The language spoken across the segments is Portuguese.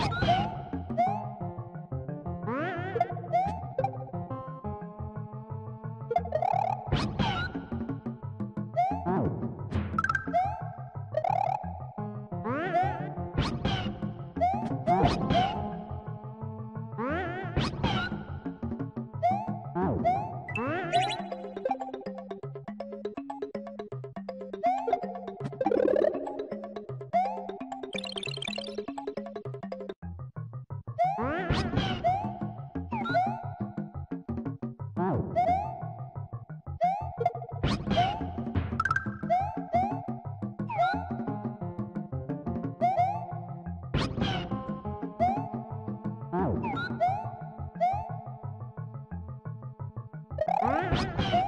Oh, my God. Ah!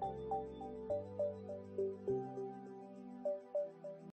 Thank you.